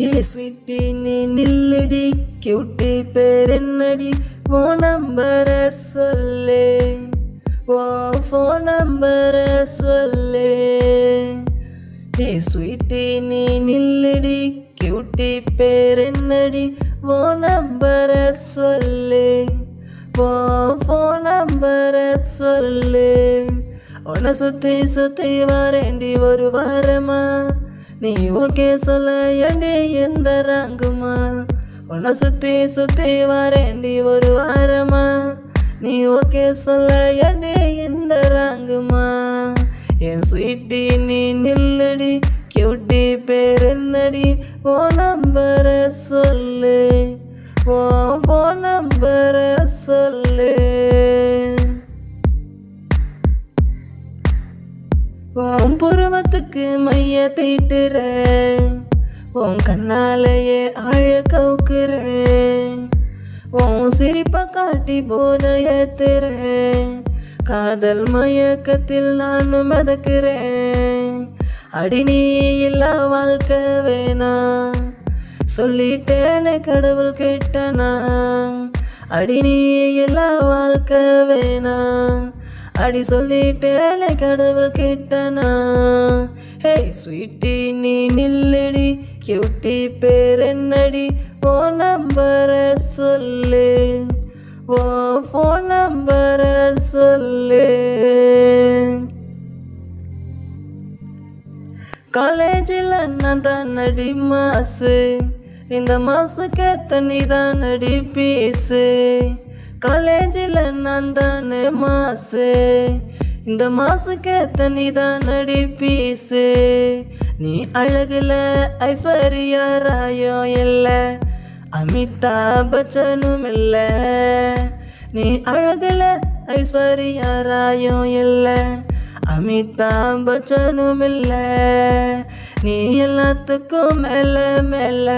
ஏ sweetie நீ நில்லடி. Cutie பேர் என்னடி? ஓ நம்பர சொல்லு. ஓ ஃபோன் நம்பர சொல்லு. ஏ ஸ்வீட்டி நீ நில்லடி. கியூட்டி பேர் என்னடி? ஓ நம்பர சொல்லு. ஓ ஃபோன் நம்பர சொல்லு. உன்னை சுத்தி சுத்தி வரேண்டி ஒரு வாரமா. நீ ஓகே சொல்ல ஏண்டி எந்த ராங்குமா உன்னை சுத்தி சுத்தி வரேண்டி ஒரு வாரமா நீ ஓகே சொல்ல ஏண்டி எந்த ராங்குமா என் ஸ்வீட்டி நீ நில்லடி. கியூட்டி பேர் என்னடி? ஓ நம்பர சொல்லு. ஓ ஃபோன் நம்பர உன் புருவத்துக்கு மைய தீட்டுற உன் கண்ணாலேயே ஆழ கவுக்குற உன் சிரிப்பை காட்டி போத ஏத்துற காதல் மயக்கத்தில் நான் மதக்கிறேன். அடி நீ இல்லா வாழ்க்கை வேணா. சொல்லிட்டேனே கடவுள் கேட்டனா அடி நீ இல்லா வாழ்க்கை வேணா. அடி சொல்லிட்டேனே கடவுள் கேட்டனா? ஹே ஸ்வீட்டி நீ நில்லடி. கியூட்டி பேர் என்னடி? ஓ நம்பரை சொல்லு. ஓ ஃபோன் நம்பரை சொல்லு. காலேஜில் அண்ணன் தான் நடி மாசு. இந்த மாசுக்கு தண்ணி தான் நடி பீஸு காலேஜில் நான் தானே மாசு. இந்த மாசுக்கு நீ தான் நடி பீசு. நீ அழகுல ஐஸ்வர்யா ராயோ இல்லை. அமிதாப் பச்சனும் இல்லை. நீ அழகுல ஐஸ்வர்யா இல்லை. அமிதாப் பச்சனும் இல்லை. நீ எல்லாத்துக்கும் மேல மேல.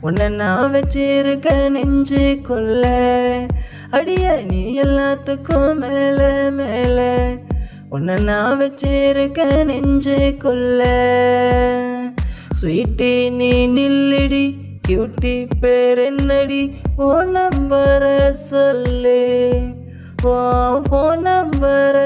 உன்னை நான் வச்சிருக்க நெஞ்சுக்குள்ள. அடிய நீ எல்லாத்துக்கும் மேல மேல. உன்னை நான் வச்சிருக்க நெஞ்சுக்குள்ள. ஸ்வீட்டி நீ நில்லடி கியூட்டி பேர் என்னடி? ஓ நம்பரை சொல்லு. ஓ ஃபோன் நம்பரை